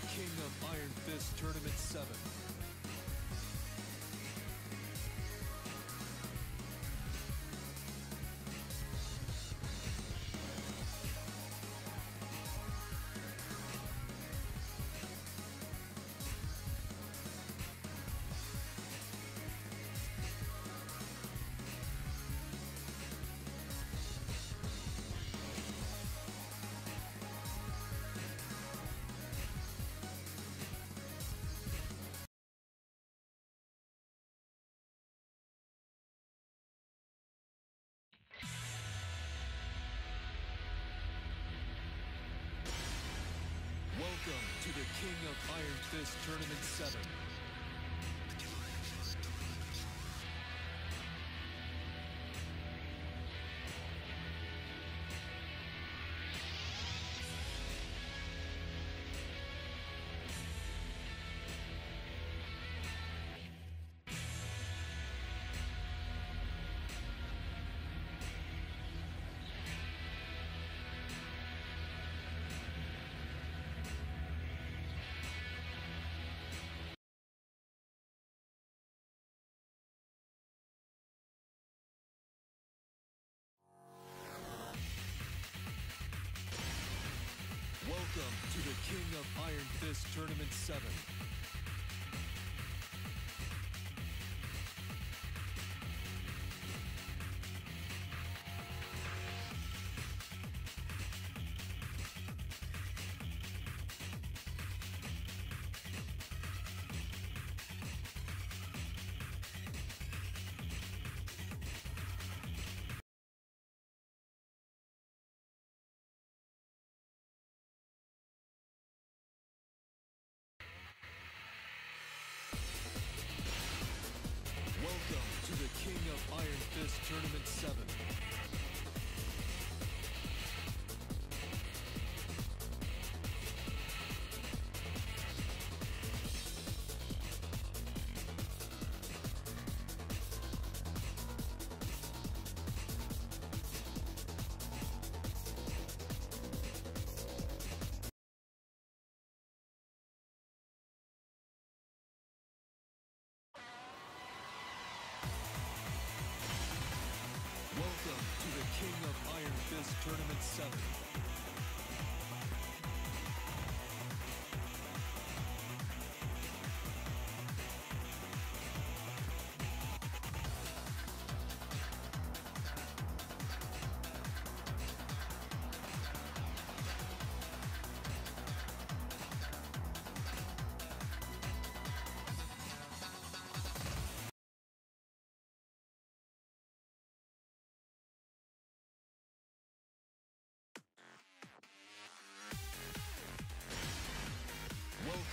The King of Iron Fist Tournament 7. King of Iron Fist Tournament 7. Of Iron Fist Tournament 7. King of Iron Fist Tournament 7.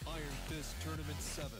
Of Iron Fist Tournament 7.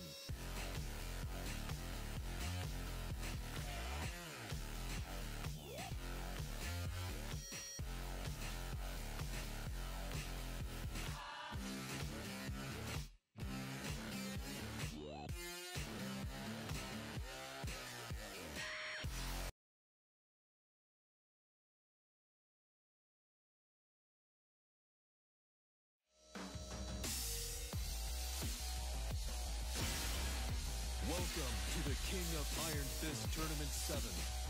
Tournament 7.